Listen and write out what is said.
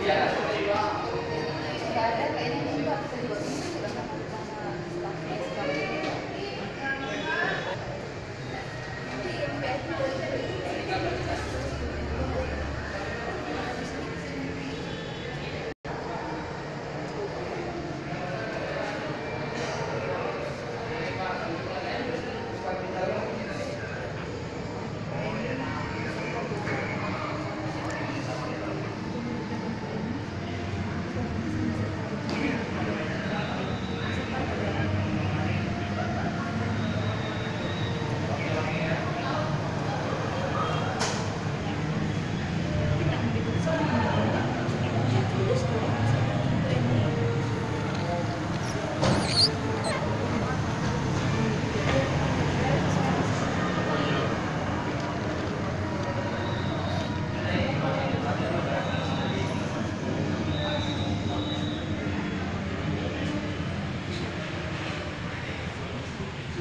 Nggak